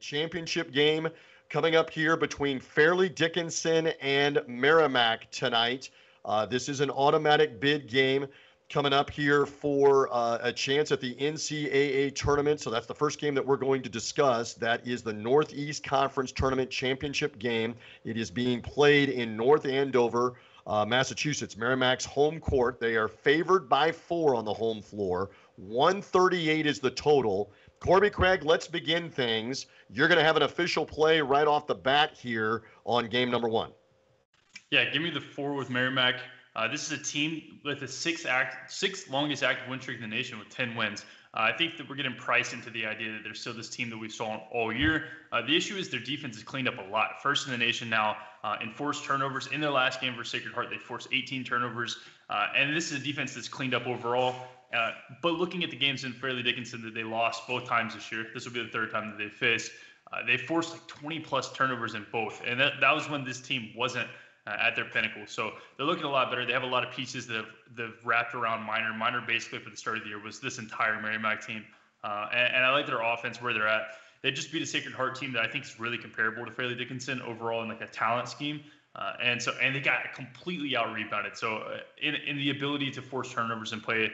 Championship game coming up here between Fairleigh Dickinson and Merrimack tonight. Uh, this is an automatic bid game coming up here for uh, a chance at the NCAA tournament. So that's the first game that we're going to discuss. That is the Northeast Conference Tournament Championship game. It is being played in North Andover, uh, Massachusetts, Merrimack's home court. They are favored by four on the home floor. 138 is the total. Corbie Craig, let's begin things. You're going to have an official play right off the bat here on game number one. Yeah, give me the four with Merrimack. Uh, this is a team with the sixth act, sixth longest active win streak in the nation with 10 wins. Uh, I think that we're getting priced into the idea that they're still this team that we saw all year. Uh, the issue is their defense has cleaned up a lot. First in the nation now uh, in forced turnovers. In their last game versus Sacred Heart, they forced 18 turnovers. Uh, and this is a defense that's cleaned up overall. Uh, but looking at the games in Fairleigh Dickinson that they lost both times this year, this will be the third time that they faced. Uh, they forced like 20 plus turnovers in both, and that, that was when this team wasn't uh, at their pinnacle. So they're looking a lot better. They have a lot of pieces that have, that have wrapped around Minor. Minor basically for the start of the year was this entire Merrimack team, uh, and, and, I like their offense where they're at. They just beat a Sacred Heart team that I think is really comparable to Fairleigh Dickinson overall in like a talent scheme. Uh, and so, and they got completely out rebounded. So, uh, in in the ability to force turnovers and play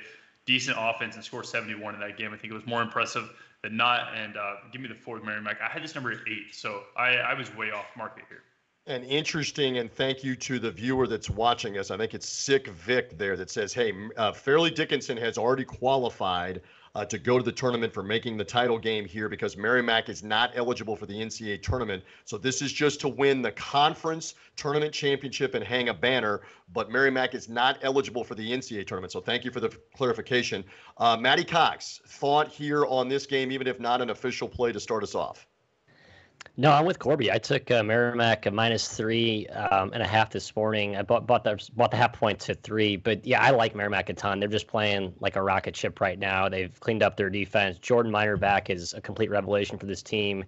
decent offense and score 71 in that game. I think it was more impressive than not. And uh, give me the fourth Mary Merrimack. I had this number at eight, so I, I was way off market here. And interesting, and thank you to the viewer that's watching us. I think it's Sick Vic there that says, "Hey, uh, Fairleigh Dickinson has already qualified uh, to go to the tournament for making the title game here because Merrimack is not eligible for the NCAA tournament. So this is just to win the conference tournament championship and hang a banner. But Merrimack is not eligible for the NCAA tournament. So thank you for the clarification. Uh, Matty Cox, thought here on this game, even if not an official play to start us off. No, I'm with Corbie. I took uh, Merrimack a minus three um, and a half this morning. I bought bought the bought the half point to three, but yeah, I like Merrimack a ton. They're just playing like a rocket ship right now. They've cleaned up their defense. Jordan Minor back is a complete revelation for this team,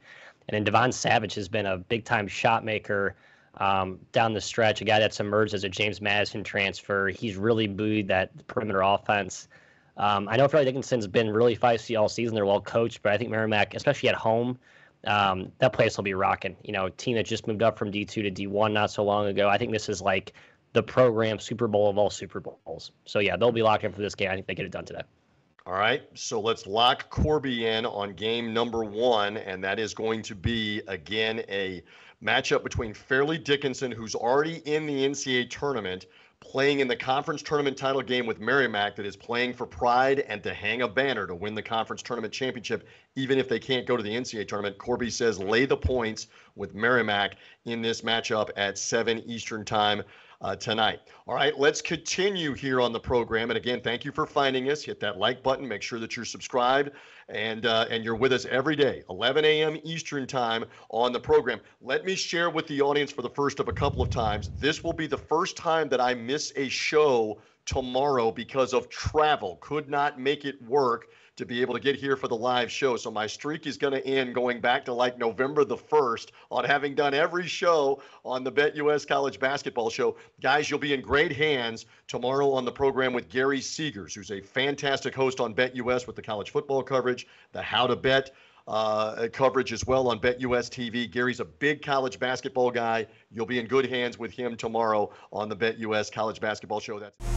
and then Devon Savage has been a big time shot maker um, down the stretch. A guy that's emerged as a James Madison transfer. He's really buoyed that perimeter offense. Um, I know Fairleigh Dickinson's been really feisty all season. They're well coached, but I think Merrimack, especially at home um, that place will be rocking. You know, team that just moved up from D2 to D1 not so long ago. I think this is like the program Super Bowl of all Super Bowls. So yeah, they'll be locked in for this game. I think they get it done today. All right, so let's lock Corbie in on game number one, and that is going to be again a matchup between Fairleigh Dickinson, who's already in the NCAA tournament, playing in the conference tournament title game with Merrimack that is playing for pride and to hang a banner to win the conference tournament championship, even if they can't go to the NCAA tournament. Corbie says lay the points with Merrimack in this matchup at 7 Eastern Time uh, tonight. All right, let's continue here on the program. And again, thank you for finding us. Hit that like button. Make sure that you're subscribed and uh, and you're with us every day, 11 a.m. Eastern time on the program. Let me share with the audience for the first of a couple of times. This will be the first time that I miss a show tomorrow because of travel. Could not make it work to be able to get here for the live show. So my streak is going to end going back to like November the 1st on having done every show on the BetUS College Basketball Show. Guys, you'll be in great hands tomorrow on the program with Gary Seegers, who's a fantastic host on BetUS with the college football coverage, the How to Bet uh, coverage as well on BetUS TV. Gary's a big college basketball guy. You'll be in good hands with him tomorrow on the BetUS College Basketball Show. That's